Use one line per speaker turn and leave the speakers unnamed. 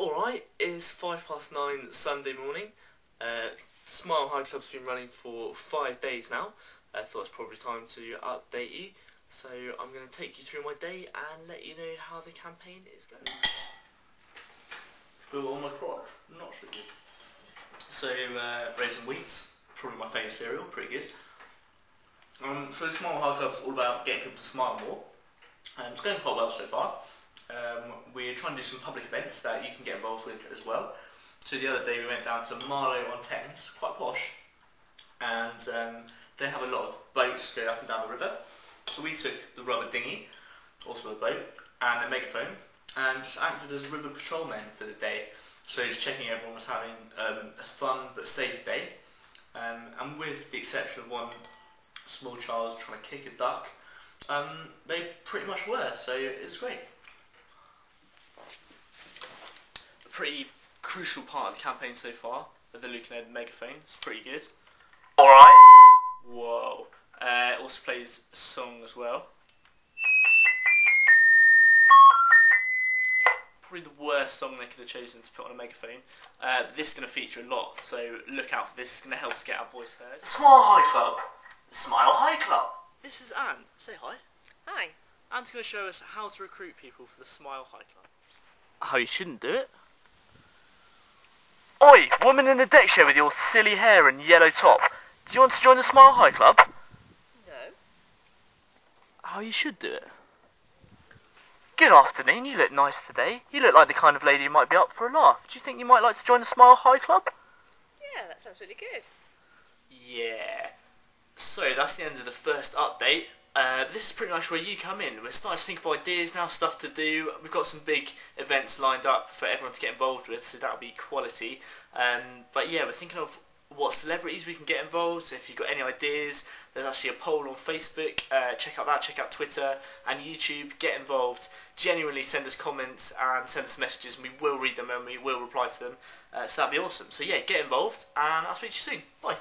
Alright, it's five past nine Sunday morning. Uh, Smile High Club's been running for five days now. I thought it's probably time to update you. So I'm going to take you through my day and let you know how the campaign is going. Spill on my crotch, not so good. So, uh, raisin wheats, probably my favourite cereal, pretty good. Um, so Smile High Club's all about getting people to smile more. Um, it's going quite well so far. Um, we're trying to do some public events that you can get involved with as well. So the other day we went down to Marlow on Thames, quite posh, and um, they have a lot of boats go up and down the river. So we took the rubber dinghy, also a boat, and a megaphone, and just acted as river patrolmen for the day. So just checking everyone was having um, a fun but safe day. Um, and with the exception of one small child trying to kick a duck, um, they pretty much were. So it was great. A pretty crucial part of the campaign so far, the Luke and Ed megaphone. It's pretty good.
Alright.
Whoa. Uh, it also plays a song as well. Probably the worst song they could have chosen to put on a megaphone. Uh, this is going to feature a lot, so look out for this. It's going to help us get our voice heard.
Smile High Club. Smile High Club.
This is Anne. Say hi.
Hi.
Anne's going to show us how to recruit people for the Smile High Club.
How you shouldn't do it. Oi, woman in the deck chair with your silly hair and yellow top. Do you want to join the Smile High Club?
No.
How you should do it. Good afternoon, you look nice today. You look like the kind of lady who might be up for a laugh. Do you think you might like to join the Smile High Club?
Yeah, that sounds really good.
Yeah. So that's the end of the first update. Uh, this is pretty much where you come in. We're starting to think of ideas now, stuff to do. We've got some big events lined up for everyone to get involved with, so that'll be quality. Um, but yeah, we're thinking of what celebrities we can get involved. So if you've got any ideas, there's actually a poll on Facebook. Uh, check out that. Check out Twitter and YouTube. Get involved. Genuinely send us comments and send us messages, and we will read them and we will reply to them. Uh, so that'd be awesome. So yeah, get involved, and I'll speak to you soon. Bye.